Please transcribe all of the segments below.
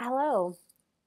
Hello.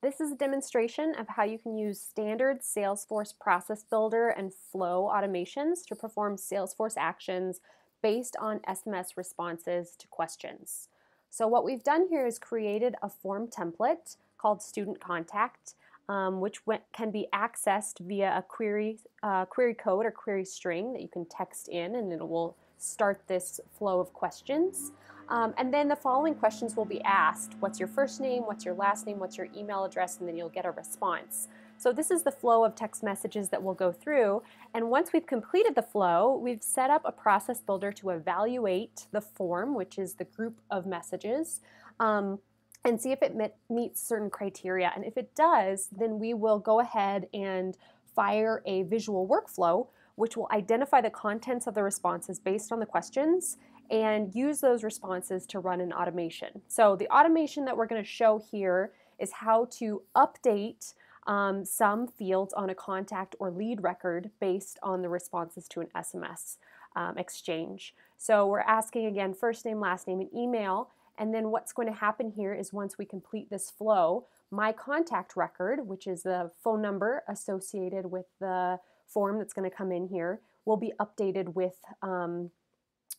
This is a demonstration of how you can use standard Salesforce Process Builder and Flow automations to perform Salesforce actions based on SMS responses to questions. So what we've done here is created a form template called Student Contact, um, which can be accessed via a query, uh, query code or query string that you can text in and it will start this flow of questions. Um, and then the following questions will be asked. What's your first name? What's your last name? What's your email address? And then you'll get a response. So this is the flow of text messages that we'll go through. And once we've completed the flow, we've set up a process builder to evaluate the form, which is the group of messages, um, and see if it meets certain criteria. And if it does, then we will go ahead and fire a visual workflow which will identify the contents of the responses based on the questions and use those responses to run an automation. So the automation that we're going to show here is how to update um, some fields on a contact or lead record based on the responses to an SMS um, exchange. So we're asking again first name, last name, and email. And then what's going to happen here is once we complete this flow, my contact record, which is the phone number associated with the form that's going to come in here will be updated with, um,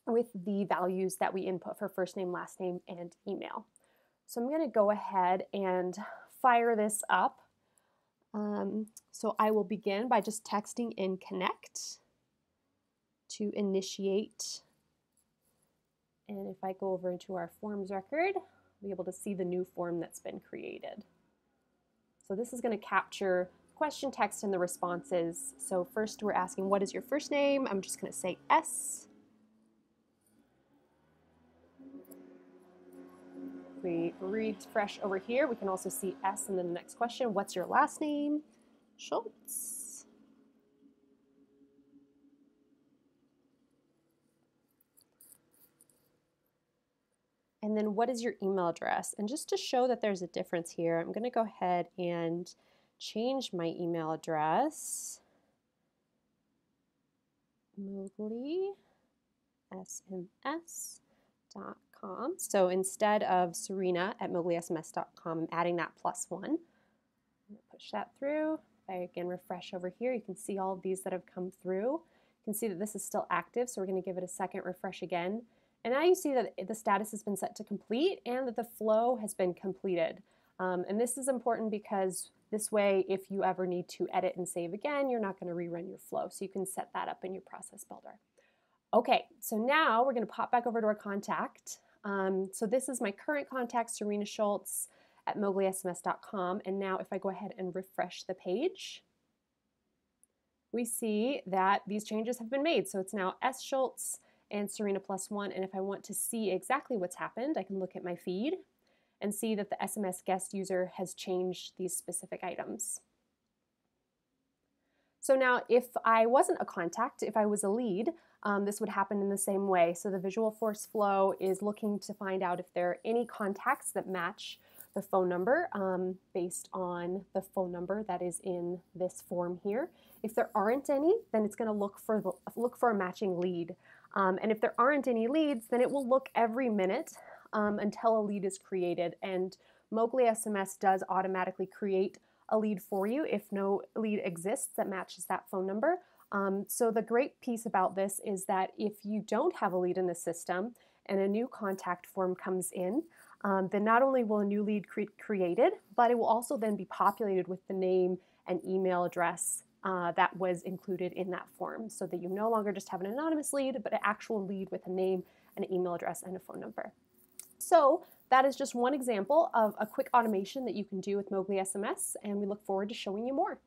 with the values that we input for first name, last name, and email. So I'm going to go ahead and fire this up. Um, so I will begin by just texting in connect to initiate. And if I go over into our forms record, I'll be able to see the new form that's been created. So this is going to capture question text and the responses. So first we're asking, what is your first name? I'm just going to say S. We refresh over here. We can also see S and then the next question, what's your last name? Schultz. And then what is your email address? And just to show that there's a difference here, I'm going to go ahead and change my email address. Mogli, So instead of Serena at moglisms.com, I'm adding that plus one. Push that through. I again refresh over here, you can see all of these that have come through. You can see that this is still active, so we're going to give it a second refresh again. And now you see that the status has been set to complete and that the flow has been completed. Um, and this is important because this way, if you ever need to edit and save again, you're not going to rerun your flow. So you can set that up in your process builder. Okay, so now we're going to pop back over to our contact. Um, so this is my current contact, Serena Schultz at moglisms.com. And now if I go ahead and refresh the page, we see that these changes have been made. So it's now S Schultz and Serena plus one. And if I want to see exactly what's happened, I can look at my feed and see that the SMS guest user has changed these specific items. So now if I wasn't a contact, if I was a lead, um, this would happen in the same way. So the visual force flow is looking to find out if there are any contacts that match the phone number um, based on the phone number that is in this form here. If there aren't any, then it's going to look for the, look for a matching lead. Um, and if there aren't any leads, then it will look every minute um, until a lead is created. And Mogli SMS does automatically create a lead for you if no lead exists that matches that phone number. Um, so the great piece about this is that if you don't have a lead in the system and a new contact form comes in, um, then not only will a new lead cre created, but it will also then be populated with the name and email address uh, that was included in that form so that you no longer just have an anonymous lead, but an actual lead with a name, an email address, and a phone number. So that is just one example of a quick automation that you can do with Mogli SMS, and we look forward to showing you more.